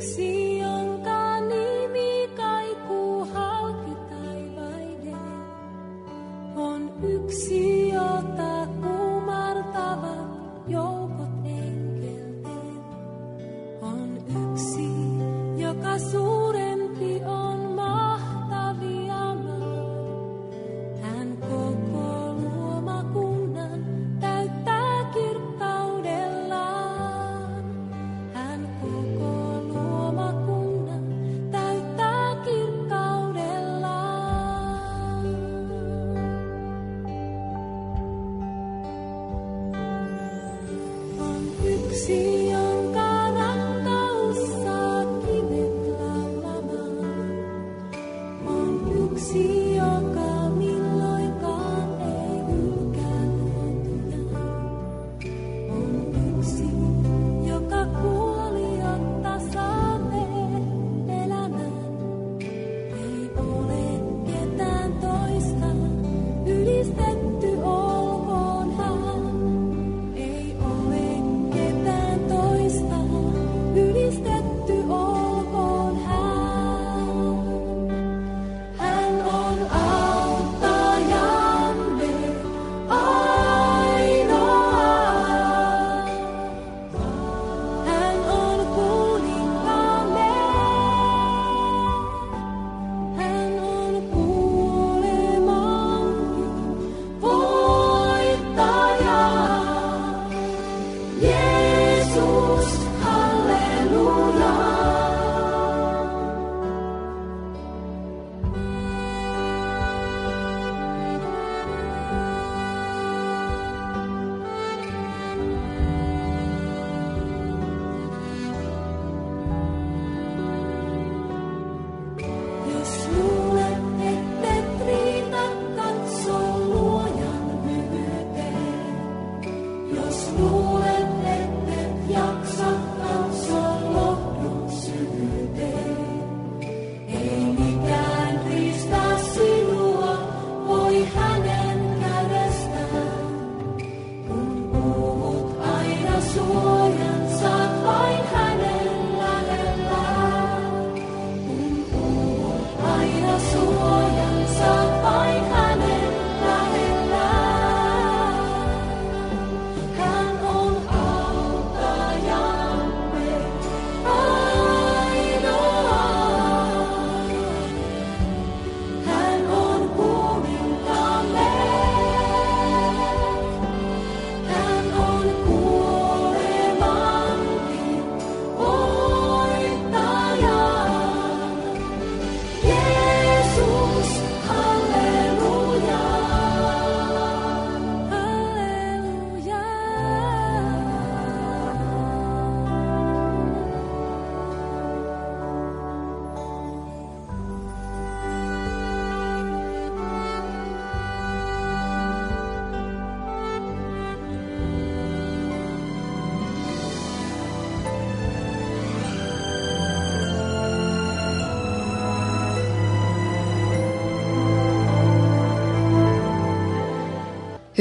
是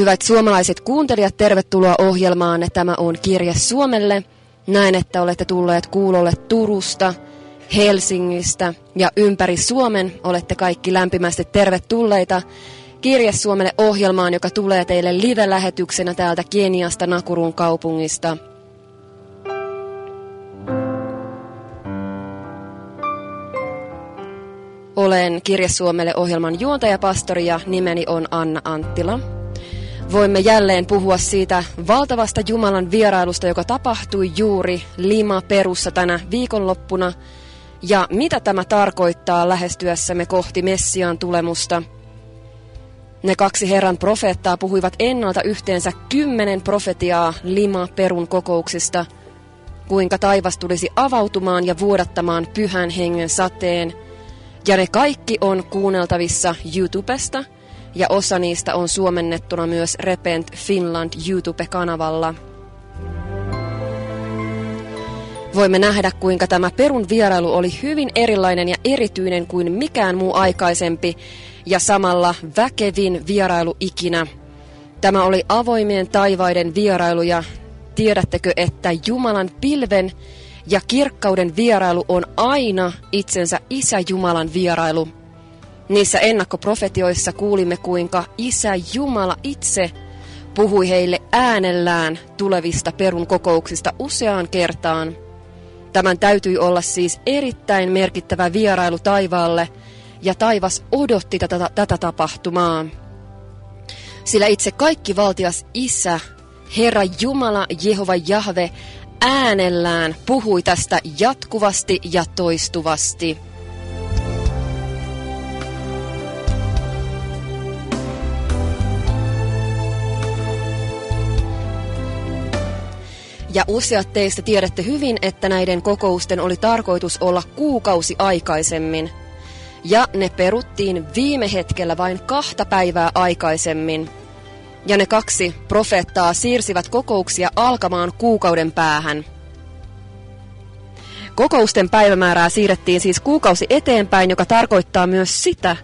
Hyvät suomalaiset kuuntelijat, tervetuloa ohjelmaan. Tämä on kirje Suomelle. Näin, että olette tulleet kuulolle Turusta, Helsingistä ja ympäri Suomen. Olette kaikki lämpimästi tervetulleita Kirje Suomelle ohjelmaan, joka tulee teille live-lähetyksenä täältä Keniasta Nakurun kaupungista. Olen Kirje Suomelle ohjelman juontajapastori ja nimeni on Anna Anttila. Voimme jälleen puhua siitä valtavasta Jumalan vierailusta, joka tapahtui juuri Lima Perussa tänä viikonloppuna, ja mitä tämä tarkoittaa lähestyessämme kohti Messiaan tulemusta. Ne kaksi Herran profeettaa puhuivat ennalta yhteensä kymmenen profetiaa Lima Perun kokouksista, kuinka taivas tulisi avautumaan ja vuodattamaan pyhän hengen sateen, ja ne kaikki on kuunneltavissa YouTubesta, ja osa niistä on suomennettuna myös Repent Finland YouTube-kanavalla. Voimme nähdä, kuinka tämä Perun vierailu oli hyvin erilainen ja erityinen kuin mikään muu aikaisempi, ja samalla väkevin vierailu ikinä. Tämä oli avoimien taivaiden vierailu, ja tiedättekö, että Jumalan pilven ja kirkkauden vierailu on aina itsensä Isä Jumalan vierailu. Niissä ennakkoprofetioissa kuulimme, kuinka Isä Jumala itse puhui heille äänellään tulevista perun kokouksista useaan kertaan. Tämän täytyi olla siis erittäin merkittävä vierailu taivaalle, ja taivas odotti tätä, tätä tapahtumaa. Sillä itse kaikki valtias Isä, Herra Jumala, Jehova Jahve, äänellään puhui tästä jatkuvasti ja toistuvasti. Ja useat teistä tiedätte hyvin, että näiden kokousten oli tarkoitus olla kuukausi aikaisemmin. Ja ne peruttiin viime hetkellä vain kahta päivää aikaisemmin. Ja ne kaksi profeettaa siirsivät kokouksia alkamaan kuukauden päähän. Kokousten päivämäärää siirrettiin siis kuukausi eteenpäin, joka tarkoittaa myös sitä,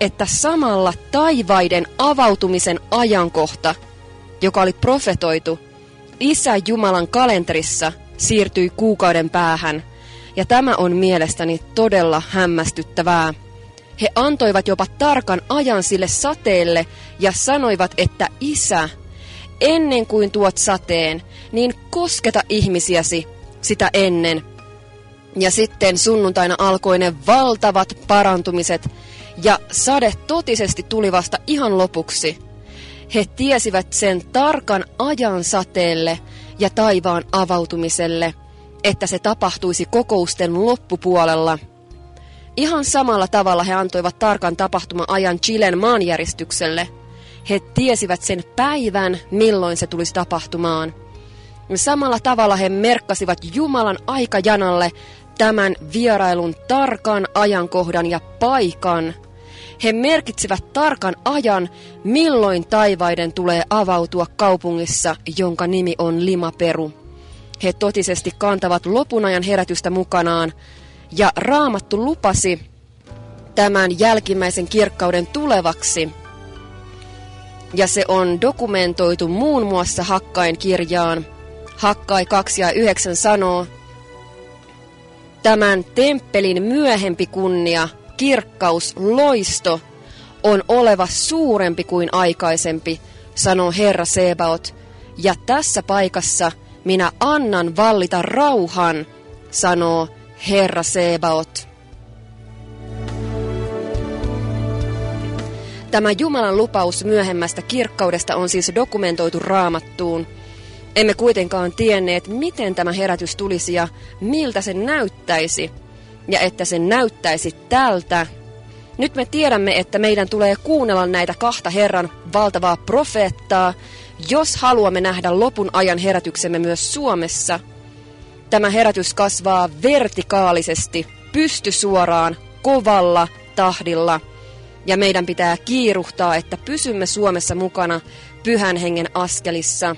että samalla taivaiden avautumisen ajankohta, joka oli profetoitu, Isä Jumalan kalenterissa siirtyi kuukauden päähän, ja tämä on mielestäni todella hämmästyttävää. He antoivat jopa tarkan ajan sille sateelle ja sanoivat, että Isä, ennen kuin tuot sateen, niin kosketa ihmisiäsi sitä ennen. Ja sitten sunnuntaina alkoi ne valtavat parantumiset, ja sade totisesti tuli vasta ihan lopuksi. He tiesivät sen tarkan ajan sateelle ja taivaan avautumiselle, että se tapahtuisi kokousten loppupuolella. Ihan samalla tavalla he antoivat tarkan tapahtuma-ajan Chilen maanjäristykselle. He tiesivät sen päivän, milloin se tulisi tapahtumaan. Samalla tavalla he merkkasivat Jumalan aikajanalle tämän vierailun tarkan ajankohdan ja paikan – he merkitsivät tarkan ajan, milloin taivaiden tulee avautua kaupungissa, jonka nimi on Limaperu. He totisesti kantavat lopun ajan herätystä mukanaan, ja Raamattu lupasi tämän jälkimmäisen kirkkauden tulevaksi. Ja se on dokumentoitu muun muassa Hakkain kirjaan. Hakkai 2 ja 9 sanoo, Tämän temppelin myöhempi kunnia – kirkkaus, loisto on oleva suurempi kuin aikaisempi, sanoo Herra Sebaot. Ja tässä paikassa minä annan vallita rauhan, sanoo Herra Sebaot. Tämä Jumalan lupaus myöhemmästä kirkkaudesta on siis dokumentoitu raamattuun. Emme kuitenkaan tienneet, miten tämä herätys tulisi ja miltä se näyttäisi – ja että se näyttäisi tältä. Nyt me tiedämme, että meidän tulee kuunnella näitä kahta Herran valtavaa profeettaa, jos haluamme nähdä lopun ajan herätyksemme myös Suomessa. Tämä herätys kasvaa vertikaalisesti, pystysuoraan, kovalla tahdilla. Ja meidän pitää kiiruhtaa, että pysymme Suomessa mukana pyhän hengen askelissa.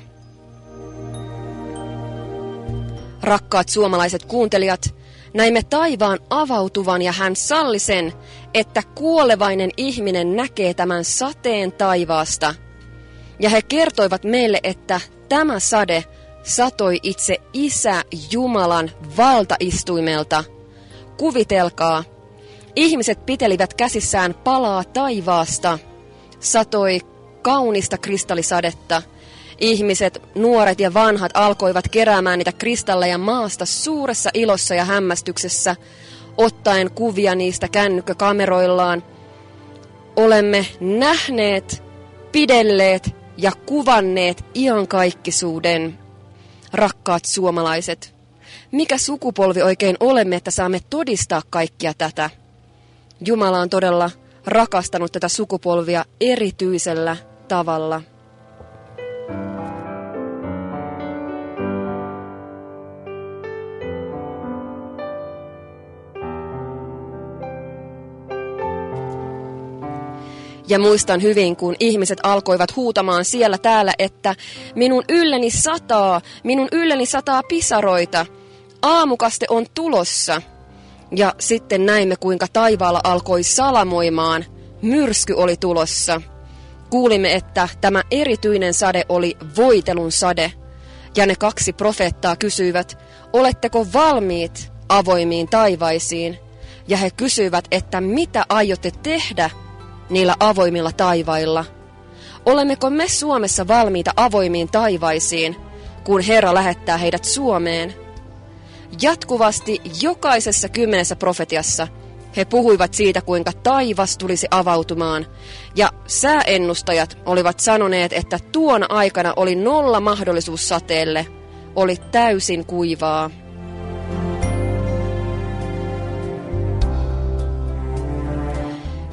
Rakkaat suomalaiset kuuntelijat, Näimme taivaan avautuvan ja hän salli sen, että kuolevainen ihminen näkee tämän sateen taivaasta. Ja he kertoivat meille, että tämä sade satoi itse Isä Jumalan valtaistuimelta. Kuvitelkaa, ihmiset pitelivät käsissään palaa taivaasta, satoi kaunista kristallisadetta – Ihmiset, nuoret ja vanhat alkoivat keräämään niitä kristalleja maasta suuressa ilossa ja hämmästyksessä, ottaen kuvia niistä kännykkäkameroillaan. Olemme nähneet, pidelleet ja kuvanneet iankaikkisuuden. Rakkaat suomalaiset, mikä sukupolvi oikein olemme, että saamme todistaa kaikkia tätä? Jumala on todella rakastanut tätä sukupolvia erityisellä tavalla. Ja muistan hyvin, kun ihmiset alkoivat huutamaan siellä täällä, että minun ylleni sataa, minun ylleni sataa pisaroita. Aamukaste on tulossa. Ja sitten näimme, kuinka taivaalla alkoi salamoimaan. Myrsky oli tulossa. Kuulimme, että tämä erityinen sade oli voitelun sade. Ja ne kaksi profeettaa kysyivät, oletteko valmiit avoimiin taivaisiin? Ja he kysyivät, että mitä aiotte tehdä niillä avoimilla taivailla? Olemmeko me Suomessa valmiita avoimiin taivaisiin, kun Herra lähettää heidät Suomeen? Jatkuvasti jokaisessa kymmenessä profetiassa he puhuivat siitä, kuinka taivas tulisi avautumaan, ja sääennustajat olivat sanoneet, että tuon aikana oli nolla mahdollisuus sateelle, oli täysin kuivaa.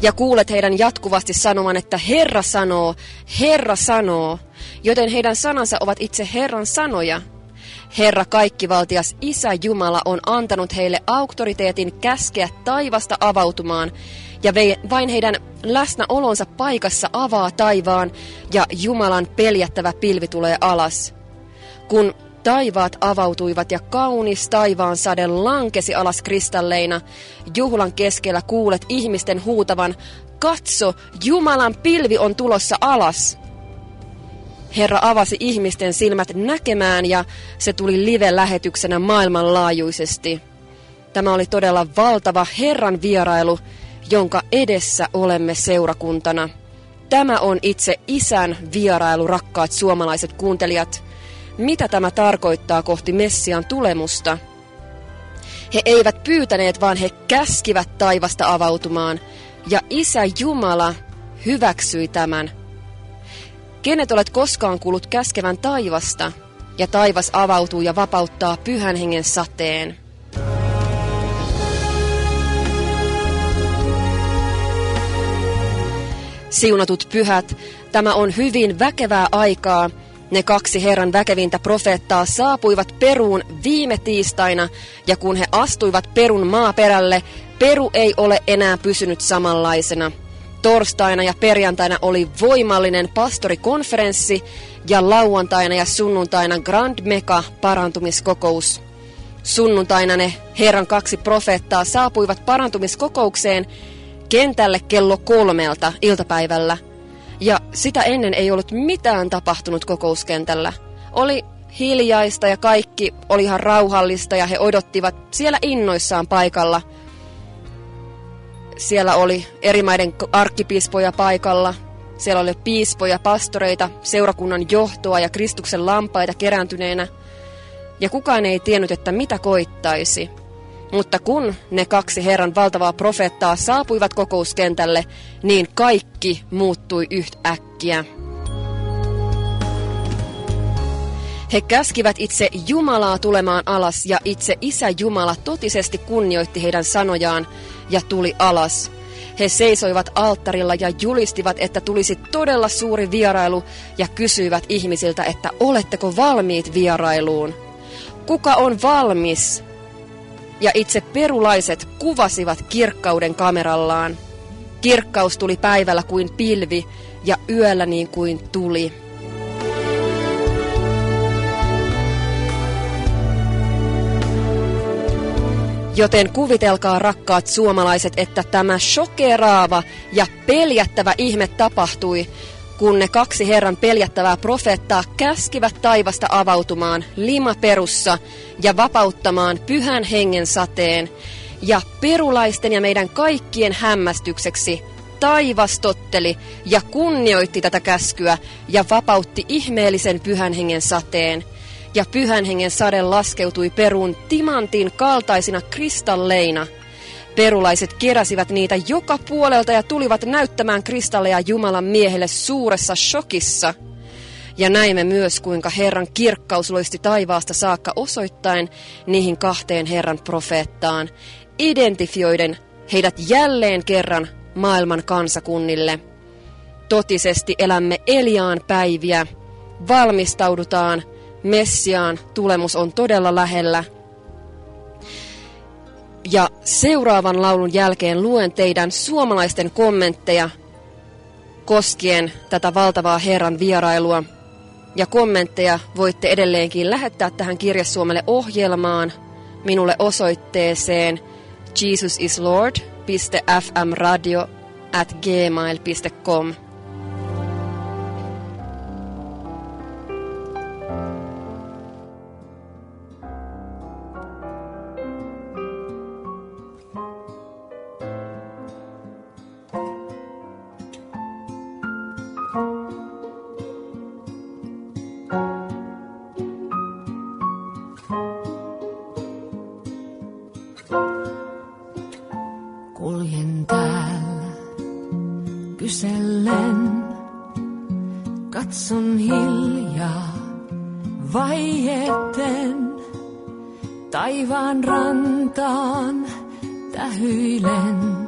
Ja kuulet heidän jatkuvasti sanoman, että Herra sanoo, Herra sanoo, joten heidän sanansa ovat itse Herran sanoja. Herra kaikkivaltias Isä Jumala on antanut heille auktoriteetin käskeä taivasta avautumaan, ja vain heidän läsnäolonsa paikassa avaa taivaan, ja Jumalan peljättävä pilvi tulee alas. Kun taivaat avautuivat ja kaunis taivaan sade lankesi alas kristalleina, juhlan keskellä kuulet ihmisten huutavan, katso, Jumalan pilvi on tulossa alas. Herra avasi ihmisten silmät näkemään ja se tuli live-lähetyksenä maailmanlaajuisesti. Tämä oli todella valtava Herran vierailu, jonka edessä olemme seurakuntana. Tämä on itse isän vierailu, rakkaat suomalaiset kuuntelijat. Mitä tämä tarkoittaa kohti Messian tulemusta? He eivät pyytäneet, vaan he käskivät taivasta avautumaan, ja Isä Jumala hyväksyi tämän Kenet olet koskaan kuullut käskevän taivasta, ja taivas avautuu ja vapauttaa pyhän hengen sateen. Siunatut pyhät, tämä on hyvin väkevää aikaa. Ne kaksi Herran väkevintä profeettaa saapuivat Peruun viime tiistaina, ja kun he astuivat Perun maaperälle, Peru ei ole enää pysynyt samanlaisena – Torstaina ja perjantaina oli voimallinen pastorikonferenssi ja lauantaina ja sunnuntaina Grand Meka parantumiskokous. Sunnuntaina ne Herran kaksi profeettaa saapuivat parantumiskokoukseen kentälle kello kolmelta iltapäivällä. Ja sitä ennen ei ollut mitään tapahtunut kokouskentällä. Oli hiljaista ja kaikki oli ihan rauhallista ja he odottivat siellä innoissaan paikalla – siellä oli eri maiden arkkipiispoja paikalla. Siellä oli piispoja, pastoreita, seurakunnan johtoa ja Kristuksen lampaita kerääntyneenä. Ja kukaan ei tiennyt, että mitä koittaisi. Mutta kun ne kaksi Herran valtavaa profeettaa saapuivat kokouskentälle, niin kaikki muuttui yhtäkkiä. He käskivät itse Jumalaa tulemaan alas ja itse Isä Jumala totisesti kunnioitti heidän sanojaan ja tuli alas. He seisoivat alttarilla ja julistivat, että tulisi todella suuri vierailu ja kysyivät ihmisiltä, että oletteko valmiit vierailuun? Kuka on valmis? Ja itse perulaiset kuvasivat kirkkauden kamerallaan. Kirkkaus tuli päivällä kuin pilvi ja yöllä niin kuin tuli. Joten kuvitelkaa rakkaat suomalaiset, että tämä shokeraava ja peljättävä ihme tapahtui, kun ne kaksi Herran peljättävää profeettaa käskivät taivasta avautumaan limaperussa ja vapauttamaan pyhän hengen sateen. Ja perulaisten ja meidän kaikkien hämmästykseksi taivas totteli ja kunnioitti tätä käskyä ja vapautti ihmeellisen pyhän hengen sateen – ja pyhän hengen sade laskeutui Perun timantin kaltaisina kristalleina. Perulaiset keräsivät niitä joka puolelta ja tulivat näyttämään kristalleja Jumalan miehelle suuressa shokissa. Ja näimme myös, kuinka Herran kirkkaus loisti taivaasta saakka osoittain niihin kahteen Herran profeettaan, identifioiden heidät jälleen kerran maailman kansakunnille. Totisesti elämme Eliaan päiviä, valmistaudutaan Messiaan tulemus on todella lähellä. Ja seuraavan laulun jälkeen luen teidän suomalaisten kommentteja koskien tätä valtavaa Herran vierailua. Ja kommentteja voitte edelleenkin lähettää tähän Kirjesuomelle ohjelmaan minulle osoitteeseen jesusislord.fmradio at gmail.com. Katson hiljaa vaieten taivaan rantaan tähyilen,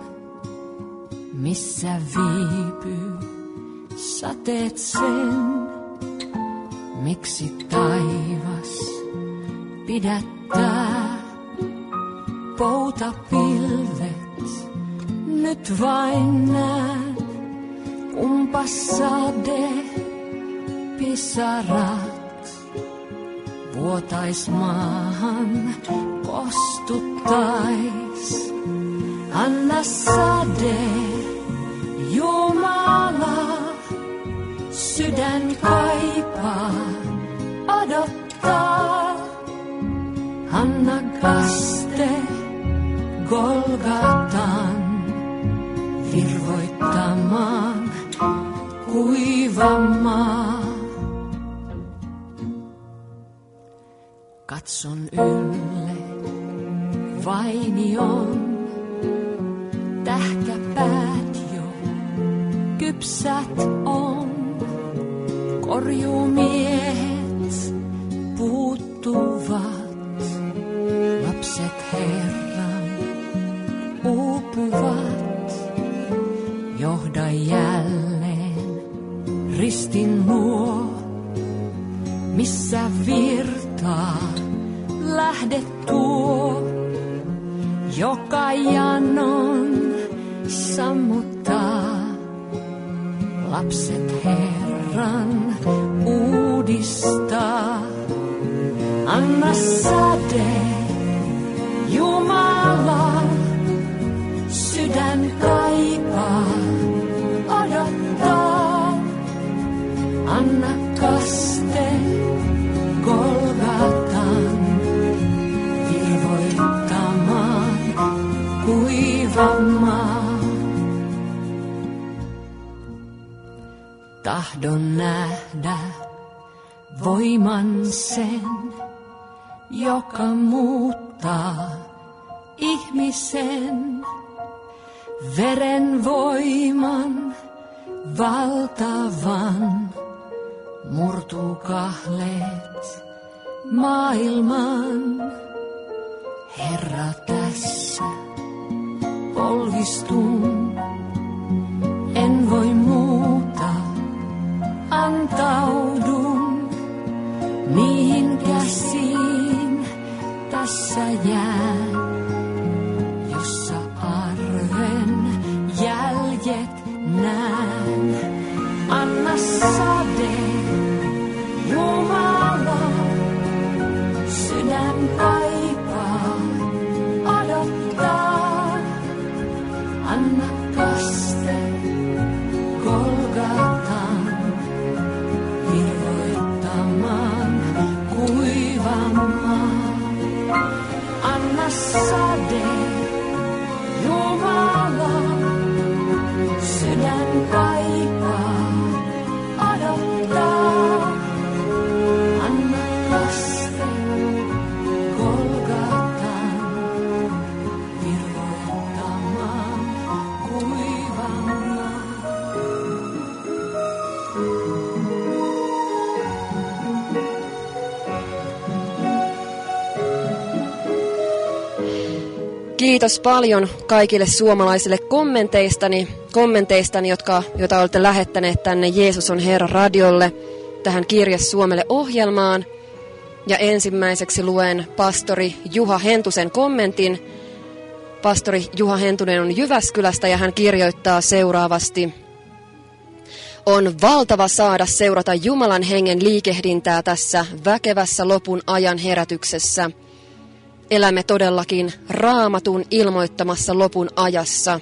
missä viipyy sateet sen, miksi taivas pidättää poutapilvet. Nyt vain I man. Sat on korjuumi. Tässä Anna Kiitos paljon kaikille suomalaisille kommenteistani, kommenteistani jotka, joita olette lähettäneet tänne Jeesus on Herra radiolle, tähän Kirje Suomelle ohjelmaan. Ja ensimmäiseksi luen pastori Juha Hentusen kommentin. Pastori Juha Hentunen on Jyväskylästä ja hän kirjoittaa seuraavasti. On valtava saada seurata Jumalan hengen liikehdintää tässä väkevässä lopun ajan herätyksessä. Elämme todellakin raamatun ilmoittamassa lopun ajassa.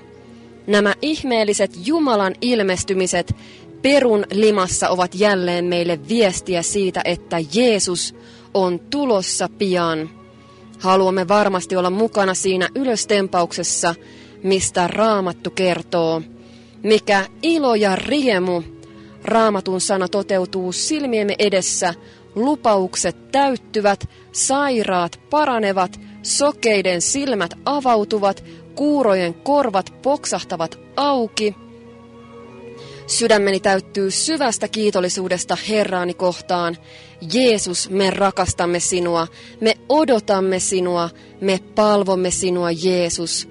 Nämä ihmeelliset Jumalan ilmestymiset perun limassa ovat jälleen meille viestiä siitä, että Jeesus on tulossa pian. Haluamme varmasti olla mukana siinä ylöstempauksessa, mistä raamattu kertoo. Mikä ilo ja riemu raamatun sana toteutuu silmiemme edessä, lupaukset täyttyvät, sairaat paranevat, sokeiden silmät avautuvat, kuurojen korvat poksahtavat auki. Sydämeni täyttyy syvästä kiitollisuudesta Herraani kohtaan. Jeesus, me rakastamme sinua, me odotamme sinua, me palvomme sinua, Jeesus,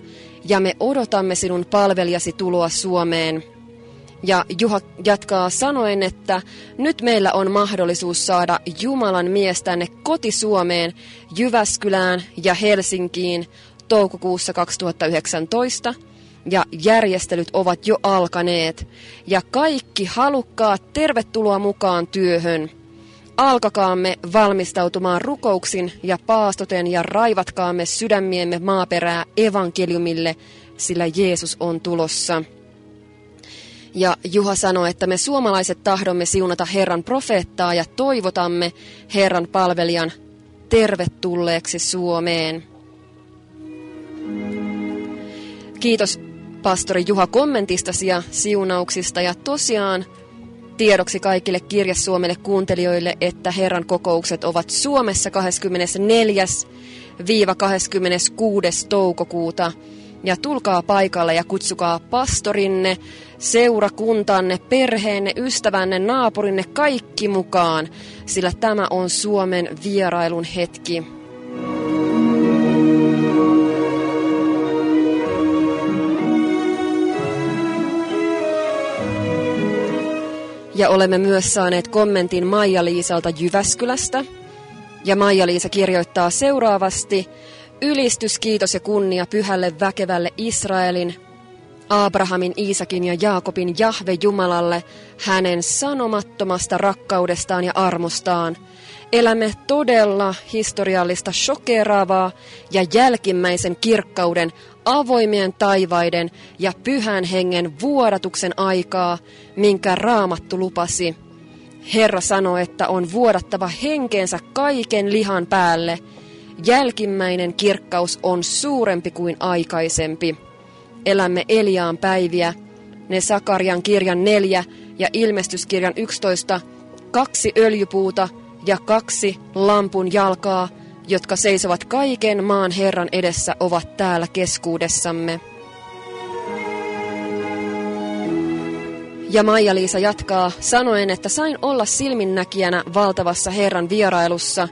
ja me odotamme sinun palvelijasi tuloa Suomeen. Ja Juha jatkaa sanoen, että nyt meillä on mahdollisuus saada Jumalan mies tänne koti-Suomeen, Jyväskylään ja Helsinkiin toukokuussa 2019. Ja järjestelyt ovat jo alkaneet. Ja kaikki halukkaat tervetuloa mukaan työhön. Alkakaamme valmistautumaan rukouksin ja paastoten ja raivatkaamme sydämiemme maaperää evankeliumille, sillä Jeesus on tulossa. Ja Juha sanoi, että me suomalaiset tahdomme siunata Herran profeettaa ja toivotamme Herran palvelijan tervetulleeksi Suomeen. Kiitos pastori Juha kommentistasi ja siunauksista ja tosiaan tiedoksi kaikille Kirja Suomelle kuuntelijoille, että Herran kokoukset ovat Suomessa 24-26. toukokuuta. Ja tulkaa paikalle ja kutsukaa pastorinne, seurakuntanne, perheenne, ystävänne, naapurinne, kaikki mukaan, sillä tämä on Suomen vierailun hetki. Ja olemme myös saaneet kommentin Maija-Liisalta Jyväskylästä. Ja Maija-Liisa kirjoittaa seuraavasti, Ylistys, kiitos ja kunnia pyhälle väkevälle Israelin, Abrahamin, Iisakin ja Jaakobin Jahve Jumalalle hänen sanomattomasta rakkaudestaan ja armostaan. Elämme todella historiallista shokeraavaa ja jälkimmäisen kirkkauden, avoimien taivaiden ja pyhän hengen vuodatuksen aikaa, minkä raamattu lupasi. Herra sanoi, että on vuodattava henkeensä kaiken lihan päälle. Jälkimmäinen kirkkaus on suurempi kuin aikaisempi. Elämme Eliaan päiviä, ne Sakarian kirjan 4 ja ilmestyskirjan 11, kaksi öljypuuta ja kaksi lampun jalkaa, jotka seisovat kaiken maan Herran edessä, ovat täällä keskuudessamme. Ja Maija-Liisa jatkaa sanoen, että sain olla silminnäkijänä valtavassa Herran vierailussa.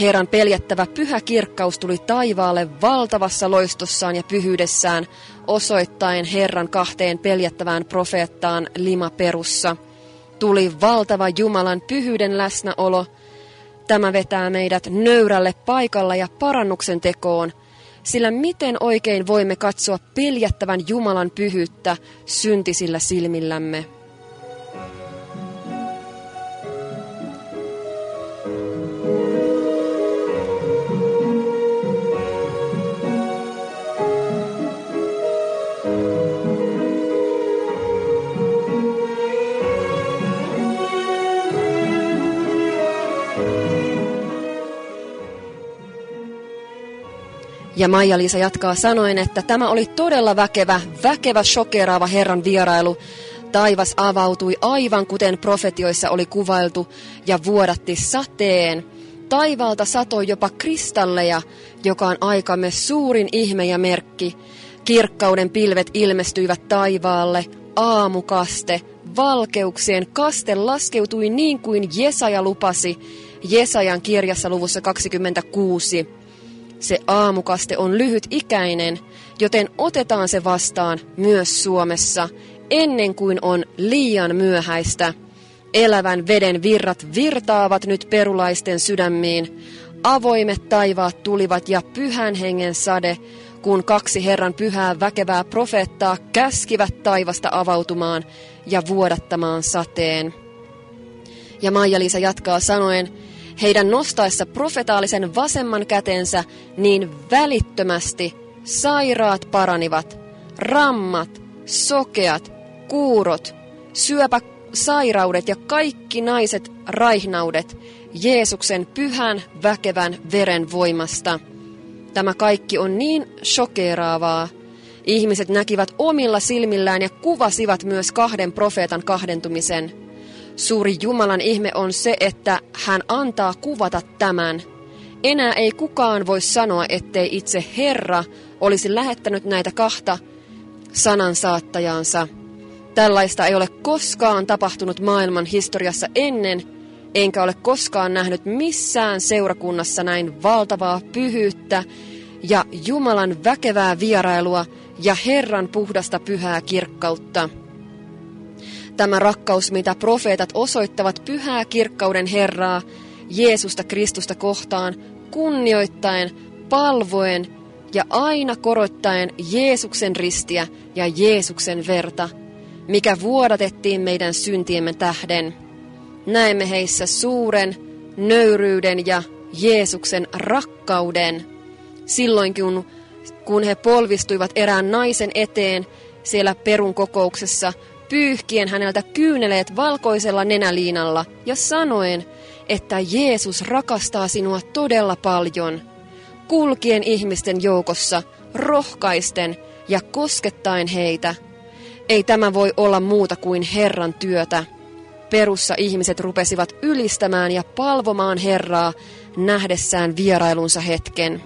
Herran peljättävä pyhä kirkkaus tuli taivaalle valtavassa loistossaan ja pyhyydessään, osoittaen Herran kahteen peljättävään profeettaan limaperussa. Tuli valtava Jumalan pyhyyden läsnäolo. Tämä vetää meidät nöyrälle paikalla ja parannuksen tekoon, sillä miten oikein voimme katsoa peljättävän Jumalan pyhyyttä syntisillä silmillämme? Ja Maija-Liisa jatkaa sanoen, että tämä oli todella väkevä, väkevä, shokeraava Herran vierailu. Taivas avautui aivan kuten profetioissa oli kuvailtu ja vuodatti sateen. Taivaalta satoi jopa kristalleja, joka on aikamme suurin ihme ja merkki. Kirkkauden pilvet ilmestyivät taivaalle, aamukaste, valkeuksien kaste laskeutui niin kuin Jesaja lupasi, Jesajan kirjassa luvussa 26. Se aamukaste on lyhyt ikäinen, joten otetaan se vastaan myös Suomessa ennen kuin on liian myöhäistä. Elävän veden virrat virtaavat nyt perulaisten sydämiin. Avoimet taivaat tulivat ja pyhän hengen sade, kun kaksi Herran pyhää väkevää profeettaa käskivät taivasta avautumaan ja vuodattamaan sateen. Ja Maija-Liisa jatkaa sanoen, heidän nostaessa profetaalisen vasemman kätensä, niin välittömästi sairaat paranivat, rammat, sokeat, kuurot, syöpä, sairaudet ja kaikki naiset raihnaudet Jeesuksen pyhän väkevän veren voimasta. Tämä kaikki on niin shokeraavaa. Ihmiset näkivät omilla silmillään ja kuvasivat myös kahden profeetan kahdentumisen – Suuri Jumalan ihme on se, että hän antaa kuvata tämän. Enää ei kukaan voi sanoa, ettei itse Herra olisi lähettänyt näitä kahta sanansaattajaansa. Tällaista ei ole koskaan tapahtunut maailman historiassa ennen, enkä ole koskaan nähnyt missään seurakunnassa näin valtavaa pyhyyttä ja Jumalan väkevää vierailua ja Herran puhdasta pyhää kirkkautta. Tämä rakkaus, mitä profeetat osoittavat pyhää kirkkauden Herraa, Jeesusta Kristusta kohtaan, kunnioittaen, palvoen ja aina korottaen Jeesuksen ristiä ja Jeesuksen verta, mikä vuodatettiin meidän syntiemme tähden. Näemme heissä suuren nöyryyden ja Jeesuksen rakkauden. Silloin kun, kun he polvistuivat erään naisen eteen siellä perun kokouksessa, pyyhkien häneltä kyyneleet valkoisella nenäliinalla ja sanoen, että Jeesus rakastaa sinua todella paljon. Kulkien ihmisten joukossa, rohkaisten ja koskettaen heitä. Ei tämä voi olla muuta kuin Herran työtä. Perussa ihmiset rupesivat ylistämään ja palvomaan Herraa nähdessään vierailunsa hetken.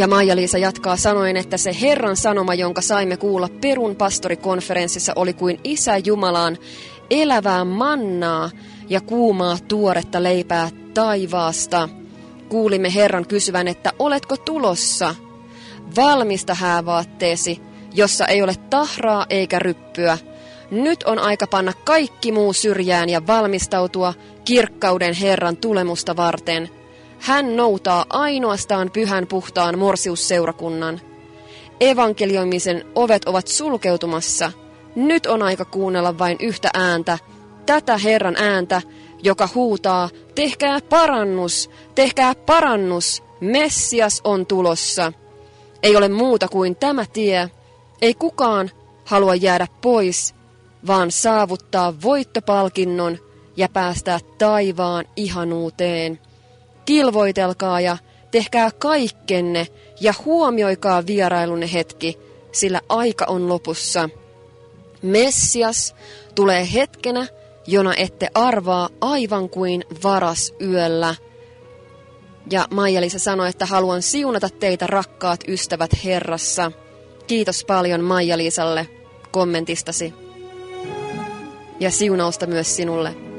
Ja Maija-Liisa jatkaa sanoen, että se Herran sanoma, jonka saimme kuulla Perun pastorikonferenssissa, oli kuin Isä Jumalaan elävää mannaa ja kuumaa tuoretta leipää taivaasta. Kuulimme Herran kysyvän, että oletko tulossa? Valmista häävaatteesi, jossa ei ole tahraa eikä ryppyä. Nyt on aika panna kaikki muu syrjään ja valmistautua kirkkauden Herran tulemusta varten – hän noutaa ainoastaan pyhän puhtaan morsiusseurakunnan. Evankeliumisen ovet ovat sulkeutumassa. Nyt on aika kuunnella vain yhtä ääntä, tätä Herran ääntä, joka huutaa, tehkää parannus, tehkää parannus, Messias on tulossa. Ei ole muuta kuin tämä tie. Ei kukaan halua jäädä pois, vaan saavuttaa voittopalkinnon ja päästää taivaan ihanuuteen kilvoitelkaa ja tehkää kaikkenne ja huomioikaa vierailunne hetki, sillä aika on lopussa. Messias tulee hetkenä, jona ette arvaa aivan kuin varas yöllä. Ja Maija-Liisa sanoi, että haluan siunata teitä rakkaat ystävät Herrassa. Kiitos paljon Maija-Liisalle kommentistasi. Ja siunausta myös sinulle.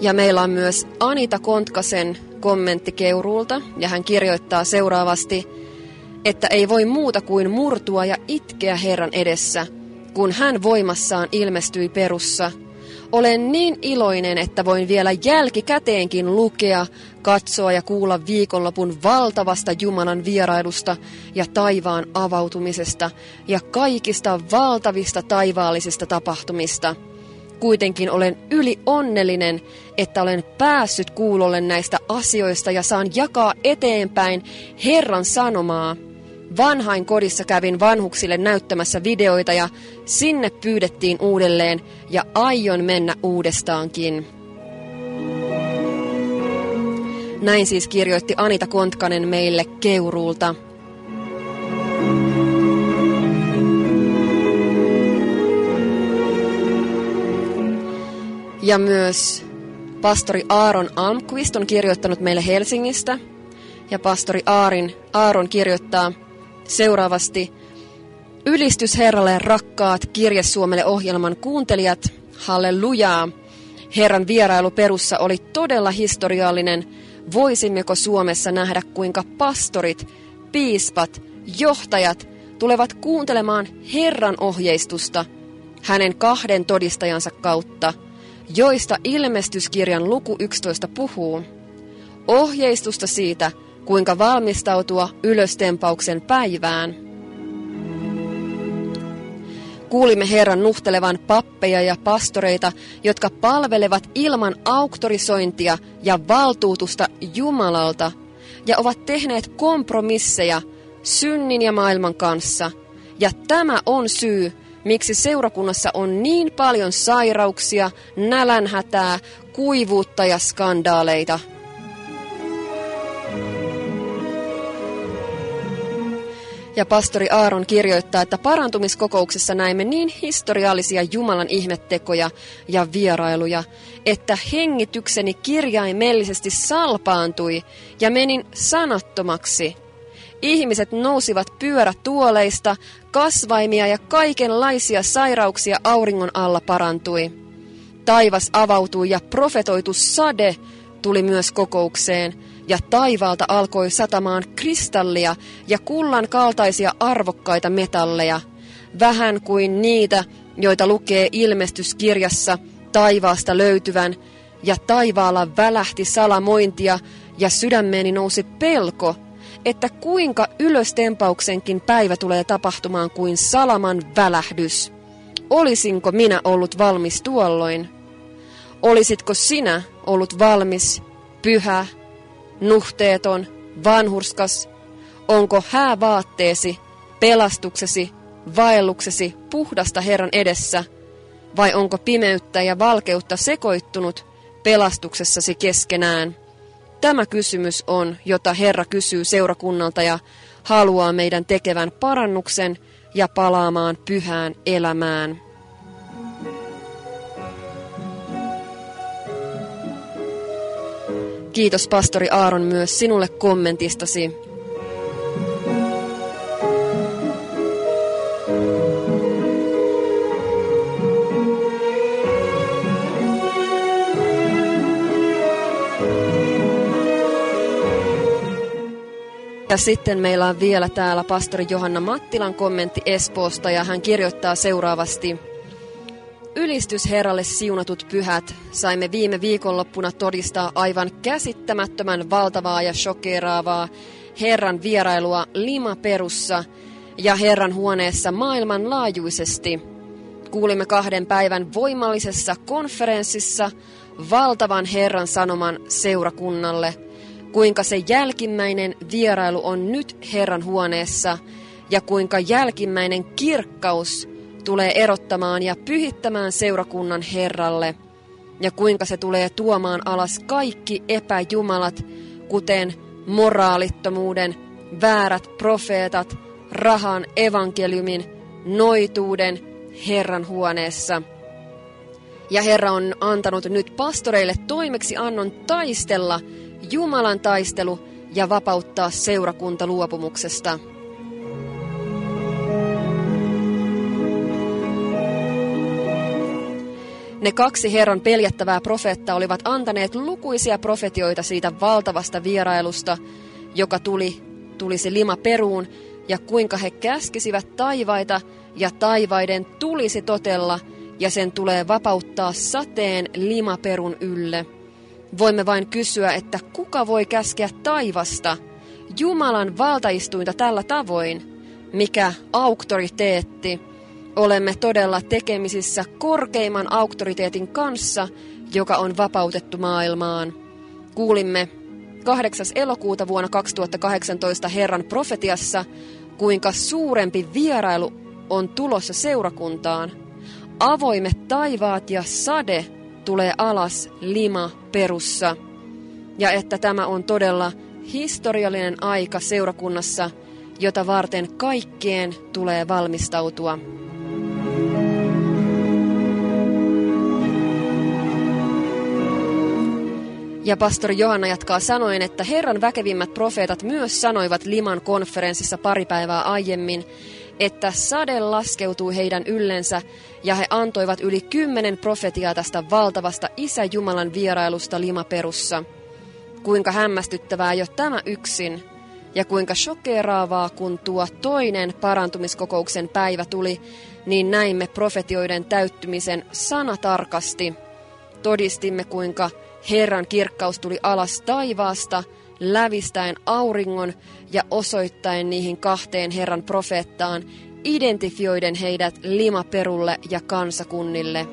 Ja meillä on myös Anita Kontkasen kommentti Keuruulta, ja hän kirjoittaa seuraavasti, että ei voi muuta kuin murtua ja itkeä Herran edessä, kun hän voimassaan ilmestyi perussa. Olen niin iloinen, että voin vielä jälkikäteenkin lukea, katsoa ja kuulla viikonlopun valtavasta Jumalan vierailusta ja taivaan avautumisesta ja kaikista valtavista taivaallisista tapahtumista – Kuitenkin olen yli onnellinen, että olen päässyt kuulolle näistä asioista ja saan jakaa eteenpäin Herran sanomaa. Vanhain kodissa kävin vanhuksille näyttämässä videoita ja sinne pyydettiin uudelleen ja aion mennä uudestaankin. Näin siis kirjoitti Anita Kontkanen meille Keuruulta. Ja myös pastori Aaron Almqvist on kirjoittanut meille Helsingistä. Ja pastori Aarin, Aaron kirjoittaa seuraavasti Ylistys Herralle rakkaat Kirje Suomelle ohjelman kuuntelijat, hallelujaa. Herran vierailu perussa oli todella historiallinen. Voisimmeko Suomessa nähdä, kuinka pastorit, piispat, johtajat tulevat kuuntelemaan Herran ohjeistusta hänen kahden todistajansa kautta – joista ilmestyskirjan luku 11 puhuu. Ohjeistusta siitä, kuinka valmistautua ylöstempauksen päivään. Kuulimme Herran nuhtelevan pappeja ja pastoreita, jotka palvelevat ilman auktorisointia ja valtuutusta Jumalalta ja ovat tehneet kompromisseja synnin ja maailman kanssa. Ja tämä on syy, miksi seurakunnassa on niin paljon sairauksia, nälänhätää, kuivuutta ja skandaaleita. Ja pastori Aaron kirjoittaa, että parantumiskokouksessa näimme niin historiallisia Jumalan ihmettekoja ja vierailuja, että hengitykseni kirjaimellisesti salpaantui ja menin sanattomaksi. Ihmiset nousivat pyörätuoleista, kasvaimia ja kaikenlaisia sairauksia auringon alla parantui. Taivas avautui ja profetoitu sade tuli myös kokoukseen – ja taivaalta alkoi satamaan kristallia ja kullan kaltaisia arvokkaita metalleja, vähän kuin niitä, joita lukee ilmestyskirjassa taivaasta löytyvän, ja taivaalla välähti salamointia, ja sydämeeni nousi pelko, että kuinka ylöstempauksenkin päivä tulee tapahtumaan kuin salaman välähdys. Olisinko minä ollut valmis tuolloin? Olisitko sinä ollut valmis, pyhä, nuhteeton, vanhurskas, onko häävaatteesi, pelastuksesi, vaelluksesi puhdasta Herran edessä, vai onko pimeyttä ja valkeutta sekoittunut pelastuksessasi keskenään? Tämä kysymys on, jota Herra kysyy seurakunnalta ja haluaa meidän tekevän parannuksen ja palaamaan pyhään elämään. Kiitos pastori Aaron myös sinulle kommentistasi. Sitten meillä on vielä täällä pastori Johanna Mattilan kommentti Espoosta ja hän kirjoittaa seuraavasti. Ylistys Herralle siunatut pyhät, saimme viime viikonloppuna todistaa aivan käsittämättömän valtavaa ja shokeraavaa Herran vierailua Lima Perussa ja Herran huoneessa maailmanlaajuisesti. Kuulimme kahden päivän voimallisessa konferenssissa valtavan Herran sanoman seurakunnalle, kuinka se jälkimmäinen vierailu on nyt Herran huoneessa ja kuinka jälkimmäinen kirkkaus – tulee erottamaan ja pyhittämään seurakunnan Herralle, ja kuinka se tulee tuomaan alas kaikki epäjumalat, kuten moraalittomuuden, väärät profeetat, rahan evankeliumin, noituuden Herran huoneessa. Ja Herra on antanut nyt pastoreille toimeksi annon taistella Jumalan taistelu ja vapauttaa seurakunta luopumuksesta. Ne kaksi Herran peljättävää profeettaa olivat antaneet lukuisia profetioita siitä valtavasta vierailusta, joka tuli, tulisi lima peruun, ja kuinka he käskisivät taivaita, ja taivaiden tulisi totella, ja sen tulee vapauttaa sateen limaperun ylle. Voimme vain kysyä, että kuka voi käskeä taivasta, Jumalan valtaistuinta tällä tavoin? Mikä auktoriteetti? olemme todella tekemisissä korkeimman auktoriteetin kanssa, joka on vapautettu maailmaan. Kuulimme 8. elokuuta vuonna 2018 Herran profetiassa, kuinka suurempi vierailu on tulossa seurakuntaan. Avoimet taivaat ja sade tulee alas lima perussa. Ja että tämä on todella historiallinen aika seurakunnassa, jota varten kaikkien tulee valmistautua. Ja pastori Johanna jatkaa sanoen, että Herran väkevimmät profeetat myös sanoivat Liman konferenssissa pari päivää aiemmin, että sade laskeutuu heidän yllensä ja he antoivat yli kymmenen profetiaa tästä valtavasta Isä Jumalan vierailusta Limaperussa. Kuinka hämmästyttävää jo tämä yksin ja kuinka shokeraavaa, kun tuo toinen parantumiskokouksen päivä tuli, niin näimme profetioiden täyttymisen sanatarkasti. Todistimme, kuinka Herran kirkkaus tuli alas taivaasta, lävistäen auringon ja osoittaen niihin kahteen Herran profeettaan, identifioiden heidät limaperulle ja kansakunnille.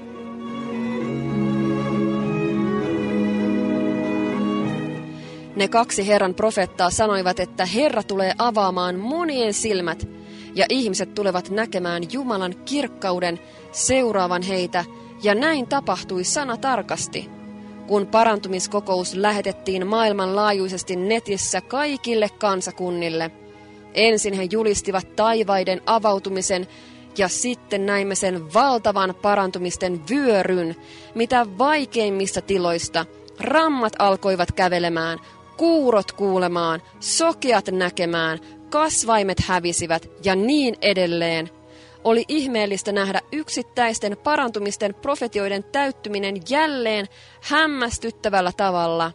Ne kaksi Herran profeettaa sanoivat, että Herra tulee avaamaan monien silmät ja ihmiset tulevat näkemään Jumalan kirkkauden seuraavan heitä, ja näin tapahtui sana tarkasti kun parantumiskokous lähetettiin maailmanlaajuisesti netissä kaikille kansakunnille. Ensin he julistivat taivaiden avautumisen ja sitten näimme sen valtavan parantumisten vyöryn, mitä vaikeimmista tiloista rammat alkoivat kävelemään, kuurot kuulemaan, sokeat näkemään, kasvaimet hävisivät ja niin edelleen. Oli ihmeellistä nähdä yksittäisten parantumisten profetioiden täyttyminen jälleen hämmästyttävällä tavalla.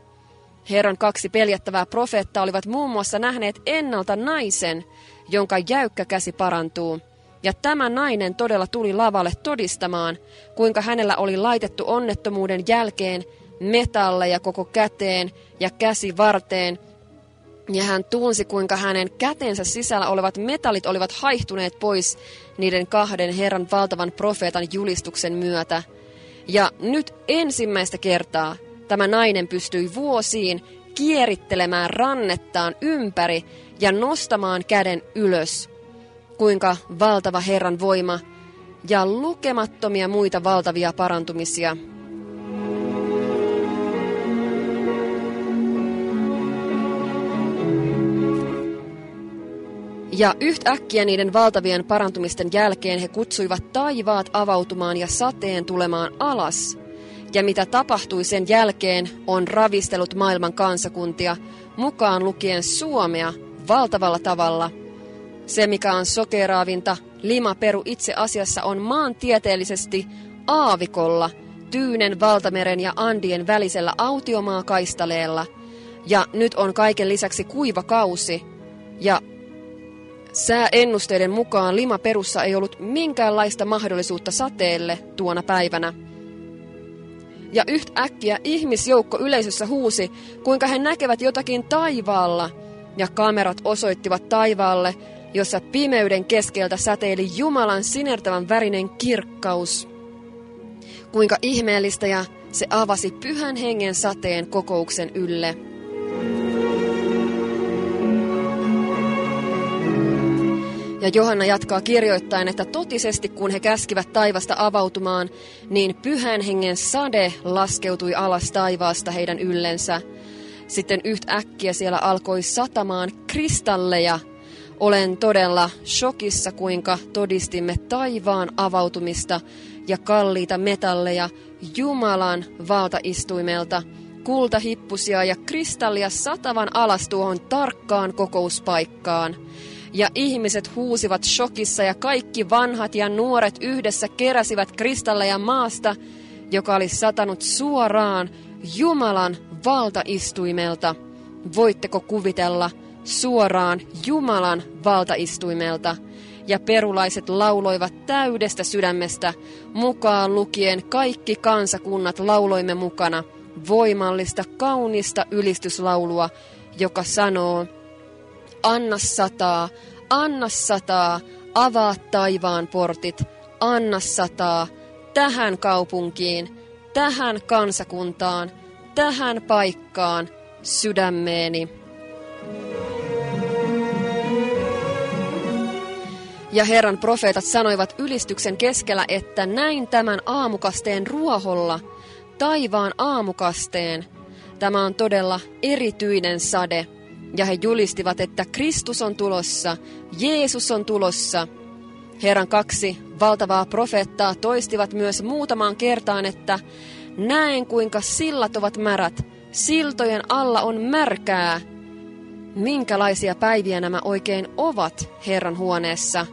Herran kaksi peljättävää profeettaa olivat muun muassa nähneet ennalta naisen, jonka jäykkä käsi parantuu. Ja tämä nainen todella tuli lavalle todistamaan, kuinka hänellä oli laitettu onnettomuuden jälkeen metalleja koko käteen ja käsi varteen, ja hän tunsi, kuinka hänen kätensä sisällä olevat metallit olivat haihtuneet pois niiden kahden Herran valtavan profeetan julistuksen myötä. Ja nyt ensimmäistä kertaa tämä nainen pystyi vuosiin kierittelemään rannettaan ympäri ja nostamaan käden ylös. Kuinka valtava Herran voima ja lukemattomia muita valtavia parantumisia Ja yhtäkkiä niiden valtavien parantumisten jälkeen he kutsuivat taivaat avautumaan ja sateen tulemaan alas. Ja mitä tapahtui sen jälkeen, on ravistellut maailman kansakuntia, mukaan lukien Suomea, valtavalla tavalla. Se, mikä on sokeraavinta, limaperu itse asiassa on maantieteellisesti aavikolla, Tyynen, Valtameren ja Andien välisellä autiomaakaistaleella. Ja nyt on kaiken lisäksi kuiva kausi, ja Sääennusteiden mukaan limaperussa ei ollut minkäänlaista mahdollisuutta sateelle tuona päivänä. Ja yhtäkkiä ihmisjoukko yleisössä huusi, kuinka he näkevät jotakin taivaalla, ja kamerat osoittivat taivaalle, jossa pimeyden keskeltä säteili Jumalan sinertävän värinen kirkkaus. Kuinka ihmeellistä ja se avasi pyhän hengen sateen kokouksen ylle. Ja Johanna jatkaa kirjoittaen, että totisesti kun he käskivät taivasta avautumaan, niin pyhän hengen sade laskeutui alas taivaasta heidän yllensä. Sitten yhtäkkiä siellä alkoi satamaan kristalleja. Olen todella shokissa, kuinka todistimme taivaan avautumista ja kalliita metalleja Jumalan valtaistuimelta, kultahippusia ja kristallia satavan alas tuohon tarkkaan kokouspaikkaan – ja ihmiset huusivat shokissa ja kaikki vanhat ja nuoret yhdessä keräsivät kristalleja maasta, joka oli satanut suoraan Jumalan valtaistuimelta. Voitteko kuvitella suoraan Jumalan valtaistuimelta? Ja perulaiset lauloivat täydestä sydämestä, mukaan lukien kaikki kansakunnat lauloimme mukana voimallista, kaunista ylistyslaulua, joka sanoo, Anna sataa, anna sataa, avaa taivaan portit, anna sataa, tähän kaupunkiin, tähän kansakuntaan, tähän paikkaan, sydämeeni. Ja Herran profeetat sanoivat ylistyksen keskellä, että näin tämän aamukasteen ruoholla, taivaan aamukasteen. Tämä on todella erityinen sade – ja he julistivat, että Kristus on tulossa, Jeesus on tulossa. Herran kaksi valtavaa profeettaa toistivat myös muutamaan kertaan, että näen kuinka sillat ovat märät, siltojen alla on märkää. Minkälaisia päiviä nämä oikein ovat Herran huoneessa?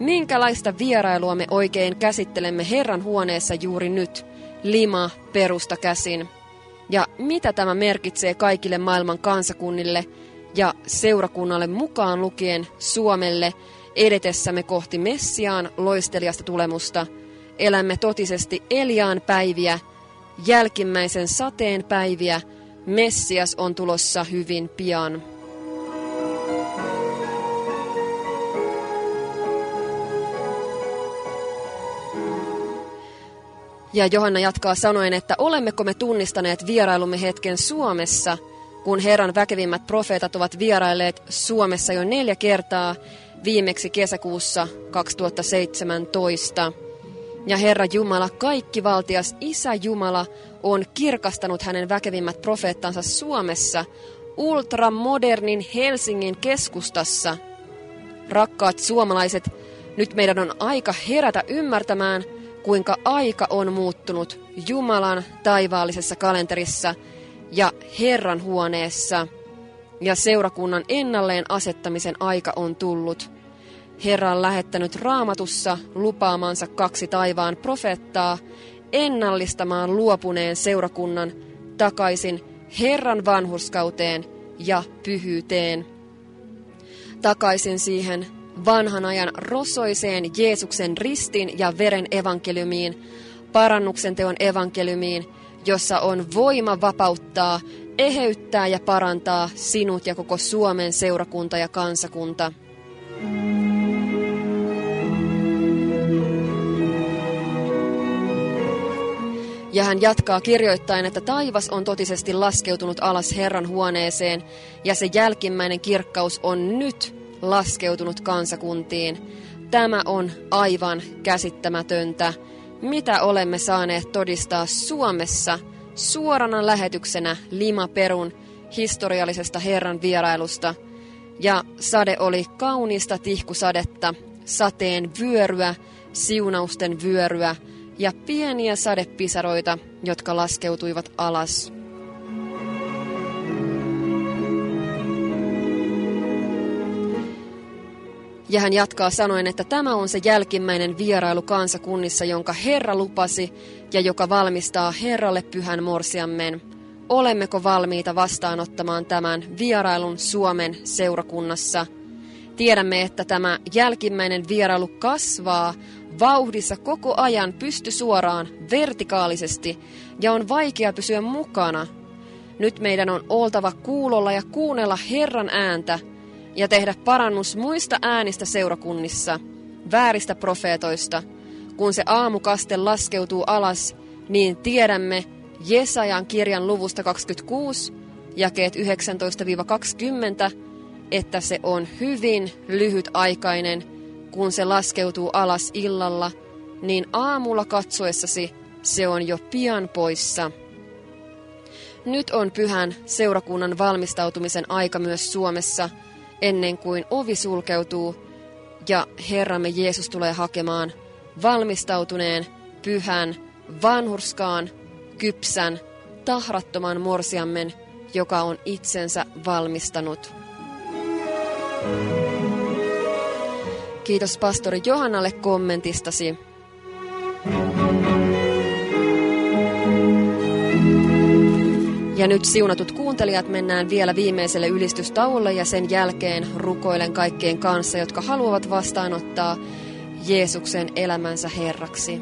Minkälaista vierailua me oikein käsittelemme Herran huoneessa juuri nyt, lima perusta käsin? Ja mitä tämä merkitsee kaikille maailman kansakunnille ja seurakunnalle mukaan lukien Suomelle edetessämme kohti Messiaan loistelijasta tulemusta? Elämme totisesti Eliaan päiviä, jälkimmäisen sateen päiviä. Messias on tulossa hyvin pian. Ja Johanna jatkaa sanoen, että olemmeko me tunnistaneet vierailumme hetken Suomessa, kun Herran väkevimmät profeetat ovat vierailleet Suomessa jo neljä kertaa, viimeksi kesäkuussa 2017. Ja Herra Jumala, kaikki valtias Isä Jumala, on kirkastanut hänen väkevimmät profeettansa Suomessa, ultramodernin Helsingin keskustassa. Rakkaat suomalaiset, nyt meidän on aika herätä ymmärtämään, kuinka aika on muuttunut Jumalan taivaallisessa kalenterissa ja Herran huoneessa. Ja seurakunnan ennalleen asettamisen aika on tullut. Herra on lähettänyt raamatussa lupaamansa kaksi taivaan profeettaa ennallistamaan luopuneen seurakunnan takaisin Herran vanhurskauteen ja pyhyyteen. Takaisin siihen vanhan ajan rosoiseen Jeesuksen ristin ja veren evankeliumiin, parannuksen teon evankeliumiin, jossa on voima vapauttaa, eheyttää ja parantaa sinut ja koko Suomen seurakunta ja kansakunta. Ja hän jatkaa kirjoittain, että taivas on totisesti laskeutunut alas Herran huoneeseen, ja se jälkimmäinen kirkkaus on nyt laskeutunut kansakuntiin. Tämä on aivan käsittämätöntä. Mitä olemme saaneet todistaa Suomessa suorana lähetyksenä Lima Perun historiallisesta Herran vierailusta. Ja sade oli kaunista tihkusadetta, sateen vyöryä, siunausten vyöryä ja pieniä sadepisaroita, jotka laskeutuivat alas. Ja hän jatkaa sanoen, että tämä on se jälkimmäinen vierailu kansakunnissa, jonka Herra lupasi ja joka valmistaa Herralle pyhän morsiammen. Olemmeko valmiita vastaanottamaan tämän vierailun Suomen seurakunnassa? Tiedämme, että tämä jälkimmäinen vierailu kasvaa vauhdissa koko ajan pysty suoraan vertikaalisesti ja on vaikea pysyä mukana. Nyt meidän on oltava kuulolla ja kuunnella Herran ääntä – ja tehdä parannus muista äänistä seurakunnissa, vääristä profeetoista. Kun se aamukaste laskeutuu alas, niin tiedämme Jesajan kirjan luvusta 26, jakeet 19-20, että se on hyvin lyhytaikainen, kun se laskeutuu alas illalla, niin aamulla katsoessasi se on jo pian poissa. Nyt on pyhän seurakunnan valmistautumisen aika myös Suomessa – ennen kuin ovi sulkeutuu ja Herramme Jeesus tulee hakemaan valmistautuneen, pyhän, vanhurskaan, kypsän, tahrattoman morsiammen, joka on itsensä valmistanut. Kiitos pastori Johannalle kommentistasi. Ja nyt siunatut kuuntelijat mennään vielä viimeiselle ylistystauolle ja sen jälkeen rukoilen kaikkien kanssa, jotka haluavat vastaanottaa Jeesuksen elämänsä Herraksi.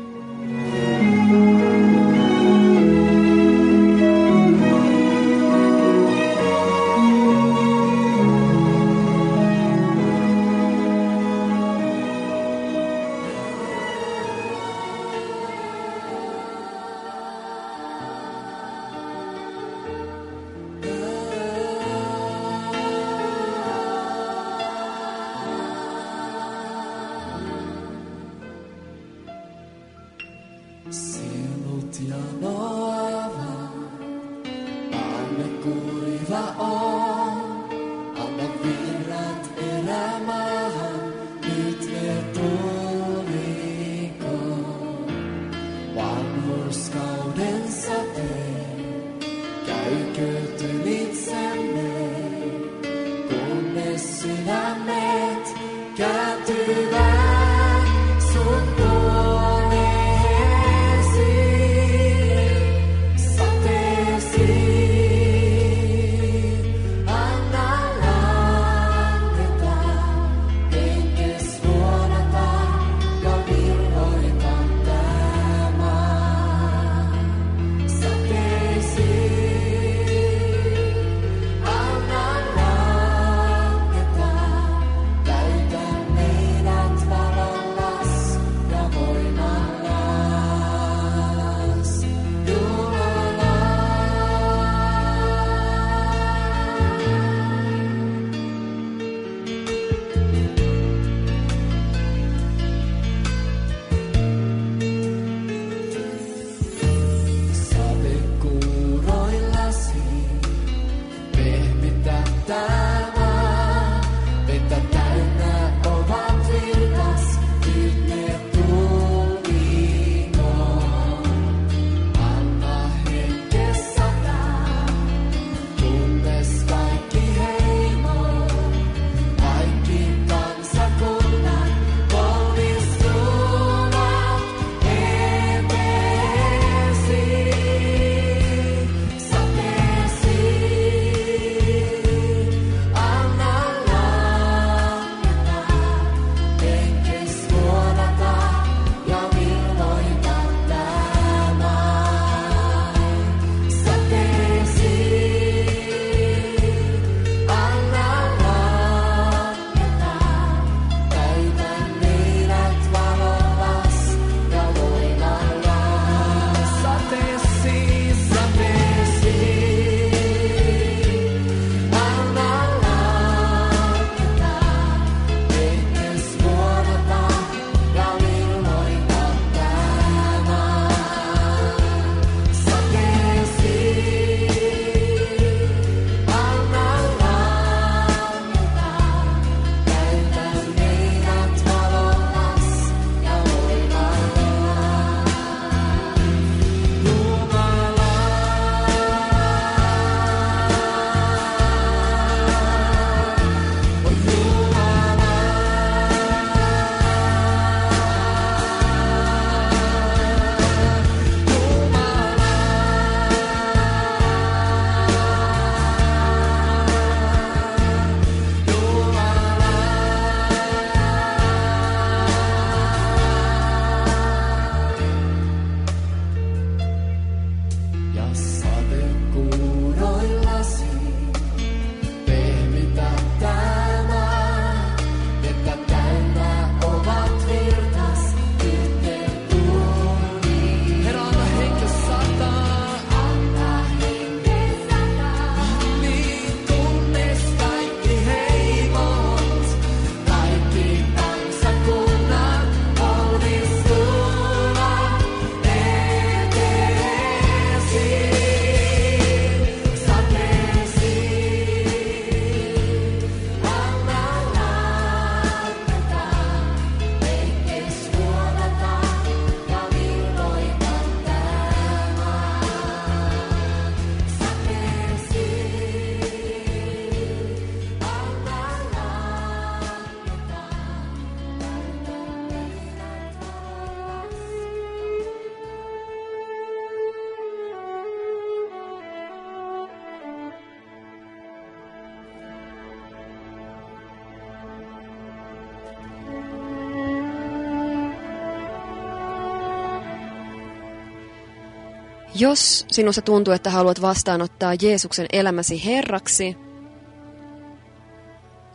Jos sinusta tuntuu, että haluat vastaanottaa Jeesuksen elämäsi Herraksi,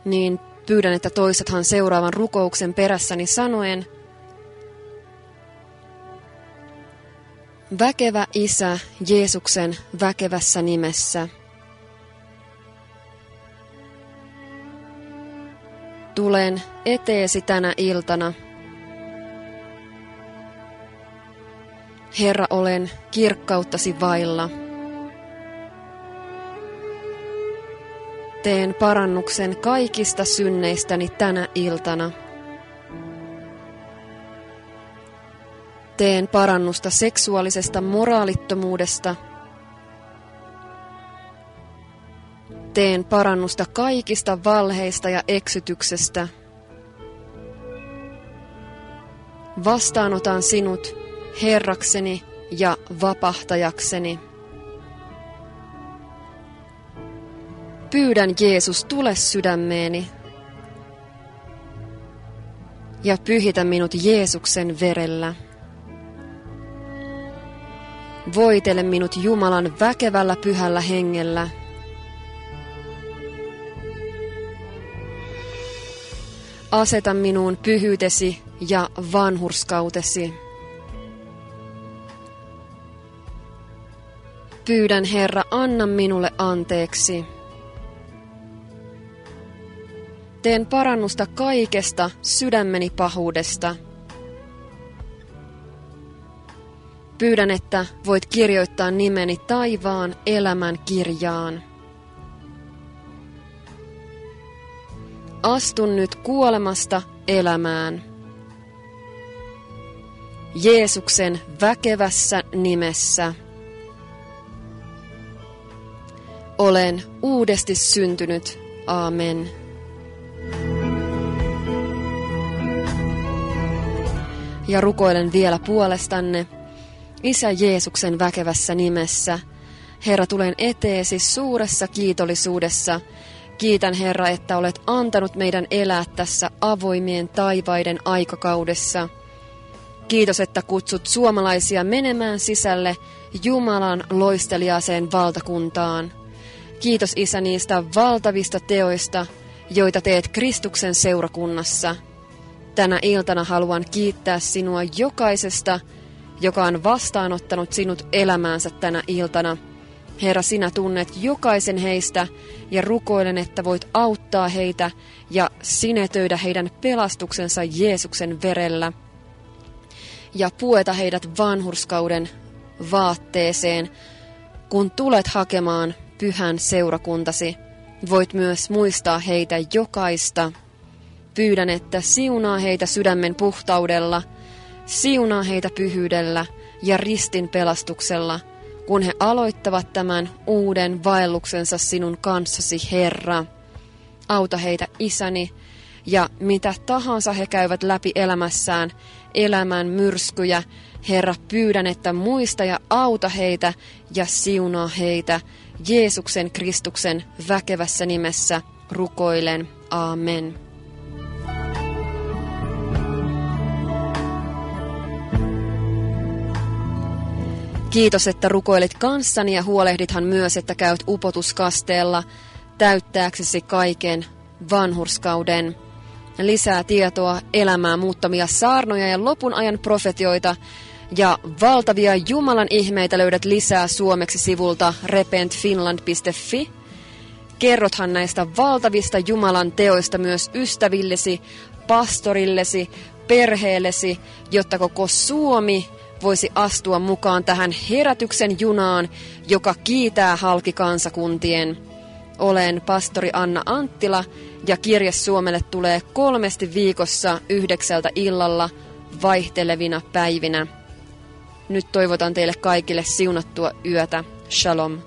niin pyydän, että toistathan seuraavan rukouksen perässäni sanoen, Väkevä Isä Jeesuksen väkevässä nimessä. Tulen eteesi tänä iltana. Herra, olen kirkkauttasi vailla. Teen parannuksen kaikista synneistäni tänä iltana. Teen parannusta seksuaalisesta moraalittomuudesta. Teen parannusta kaikista valheista ja eksytyksestä. Vastaanotan sinut Herrakseni ja vapahtajakseni. Pyydän Jeesus, tule sydämeeni ja pyhitä minut Jeesuksen verellä. Voitele minut Jumalan väkevällä pyhällä hengellä. Aseta minuun pyhyytesi ja vanhurskautesi. Pyydän Herra, anna minulle anteeksi. Teen parannusta kaikesta sydämeni pahuudesta. Pyydän, että voit kirjoittaa nimeni taivaan elämän kirjaan. Astun nyt kuolemasta elämään. Jeesuksen väkevässä nimessä. Olen uudesti syntynyt. Amen. Ja rukoilen vielä puolestanne. Isä Jeesuksen väkevässä nimessä, Herra, tulen eteesi suuressa kiitollisuudessa. Kiitän Herra, että olet antanut meidän elää tässä avoimien taivaiden aikakaudessa. Kiitos, että kutsut suomalaisia menemään sisälle Jumalan loisteliaaseen valtakuntaan. Kiitos Isä niistä valtavista teoista, joita teet Kristuksen seurakunnassa. Tänä iltana haluan kiittää sinua jokaisesta, joka on vastaanottanut sinut elämäänsä tänä iltana. Herra, sinä tunnet jokaisen heistä ja rukoilen, että voit auttaa heitä ja sinetöidä heidän pelastuksensa Jeesuksen verellä ja pueta heidät vanhurskauden vaatteeseen, kun tulet hakemaan pyhän seurakuntasi. Voit myös muistaa heitä jokaista. Pyydän, että siunaa heitä sydämen puhtaudella – Siunaa heitä pyhyydellä ja ristin pelastuksella, kun he aloittavat tämän uuden vaelluksensa sinun kanssasi, Herra. Auta heitä, isäni, ja mitä tahansa he käyvät läpi elämässään, elämän myrskyjä, Herra, pyydän, että muista ja auta heitä ja siunaa heitä. Jeesuksen Kristuksen väkevässä nimessä rukoilen. Amen. Kiitos, että rukoilit kanssani ja huolehdithan myös, että käyt upotuskasteella täyttääksesi kaiken vanhurskauden. Lisää tietoa, elämää muuttamia saarnoja ja lopun ajan profetioita ja valtavia Jumalan ihmeitä löydät lisää suomeksi sivulta repentfinland.fi. Kerrothan näistä valtavista Jumalan teoista myös ystävillesi, pastorillesi, perheellesi, jotta koko Suomi voisi astua mukaan tähän herätyksen junaan, joka kiitää halki kansakuntien. Olen pastori Anna Anttila ja kirje Suomelle tulee kolmesti viikossa yhdeksältä illalla vaihtelevina päivinä. Nyt toivotan teille kaikille siunattua yötä. Shalom.